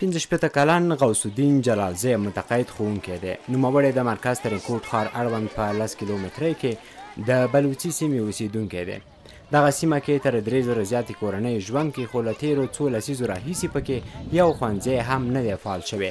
پنځه شپېته کلن غوث الدین جلالزی متقاعد ښوونکی دی نوموړی د مرکز ترینکوټ ښار اړوند په لس کیلومترۍ کې د بلوڅي سیمې اوسېدونکی دی دغه سیمه کې تر درې زره زیاتې کورنۍ ژوند کوي خو له تېرو څو لسیزو راهیسې پکې یو ښوونځی هم نه دی فعال شوی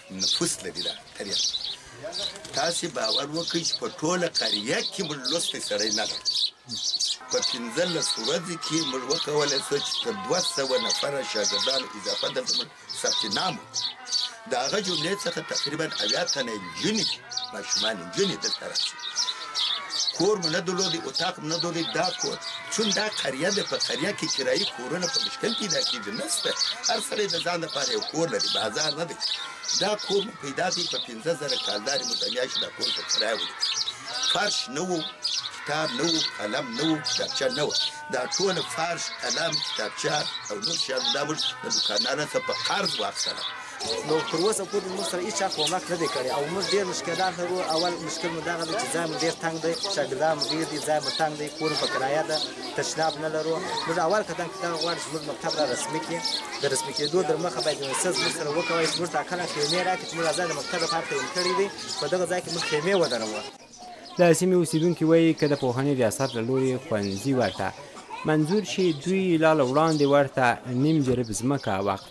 نفوس لري دا قريه تاسو باور وکړئ چې په ټوله قريه کې موږ لوستی سړی نه لرو په پنځلس ورځې کې موږ وکولی شو چې تر دوه سوه نفره شاګردان اضافه دلته موږ ثبت نام د هغه جملې څخه تقریبا اویا تنه نجونې ماشومان ځینې دلته راځي کور مو نه درلودی اتاق مو نه درلودی دا کور چون دا قریه ده په قریه کې کرایي کورونه په مشکل پیدا کېږي نشته هر سړی د ځان لپاره یو کور لري بازار نه دی دا کور مو پیدا دی په پنځه زره کالدارې مو د میاشتې دا کور په کرایه ولیکه فرش نه و کتاب نه و قلم نه و کتابچه نه و دا ټوله فرش قلم کتابچه او نور شیان دا موږ د دوکاندارانو څخه په قرض واخیستله نو تر اوسه پورې موږ سره هیڅ چا کومک نه دی کړی او موږ ډېر مشکلات لرو اول مشکل مو دغه دی چې ځای مو ډېر تنګ دی شاګردان مو ډېر دي ځای مو تنګ دی کور په کرایه ده تشناب نه لرو موږ اول قدم کې دغه غواړو چې موږ مکتب را رسمي کړي د رسمي کېدو در مخه باید یو څه زموږ سره وکوي چې موږ ته اقلا خیمې راکړي چې موږ ځای د مکتب لپاره تعین کړی دی په دغه ځای کې موږ خیمې ودروو د سیمې اوسیدونکي وایي که د پوهنې ریاست له لوري ښوونځي ورته منظور شي دوی لا له وړاندې ورته نیم جریب ځمکه وقف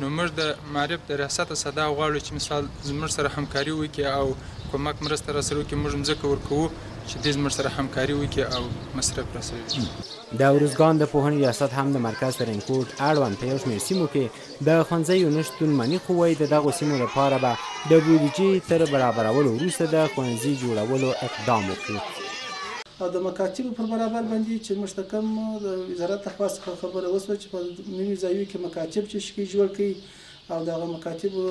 نو موږ د معارف د ریاست څخه دا غواړو چې مثال زموږ سره همکاري وکړي او کمک مرسته را سره وکړي موږ مځکه ورکوو چې دوی زموږ سره همکاري وکړي او مصرف را سره وکړي. د ارزګان د پوهنې ریاست هم د مرکز ترینکوټ اړوند په یو شمېر سیمو کې د ښونځیو نه شتون مني خو وایي د دغو سیمو لپاره به د بودجې تر برابرولو وروسته د ښونځي جوړولو اقدام وکړي. او د مکاتیبو پر برابر باندی چی موږ ته کوم د وزارت لخوا څخه خبره وسوه چی په نوی ځایو کی مکاتیب چی شکی جوړ کړی او د هغه مکاتیبو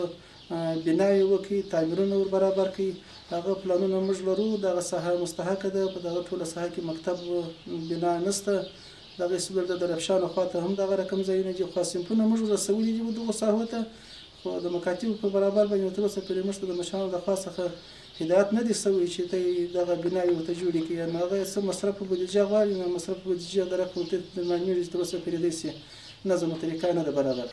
بناوی وکړی تعمیرونه ور برابر کړی هغه پلانونه موږ لرو دغه ساحه مستحقه ده په دغه ټوله ساحه کی مکتب بنا نسته دغه اسبل د درفشان خوا ته هم دغه رقم ځایونه دی خو سمپونه موږ رسولی دی دغه ساحو ته خو د مکاتیبو پر برابر باندی تر اوسه پوری موږ ته د مشرانو لخوا څخه هدایت نه دی سوی چی ته یی دغه بناوی ورته جوړی کړی یا نو هغه یی څه مصرف بودجه غواړی نو مصرف بودجه د رقم التیت نه معلومیږی چی تر اوسه پری دی سی نظم او طریقه نه ده برابر.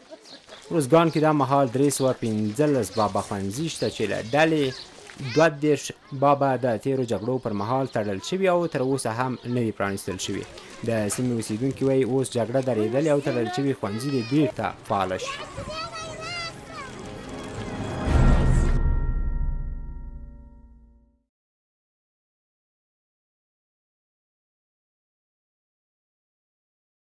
روزګان کې دا مهال درې سوه پنځلس بابا ښوونځي شته چې له ډلې دوه دېرش بابا د تېرو جګړو پر مهال تړل شوي او تر اوسه هم نه دي پرانیستل شوي. د سیمې اوسیدونکي وایي اوس جګړه درېدلې او تړل شوي ښوونځي دې بیرته فعال شي